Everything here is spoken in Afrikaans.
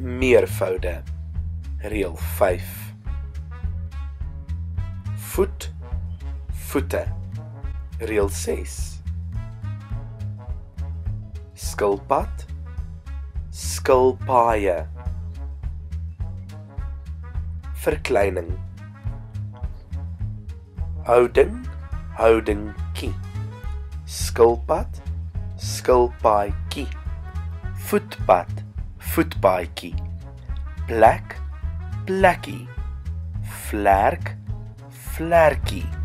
meervoude. Reël 5. Voet voete. Reël 6. Skilpad skilpaaie. Verkleining. Houding houdingkie. Skilpad skilpaadjie. Voetpad voetpaadjie. Plek plekkie. Vlerk vlerkie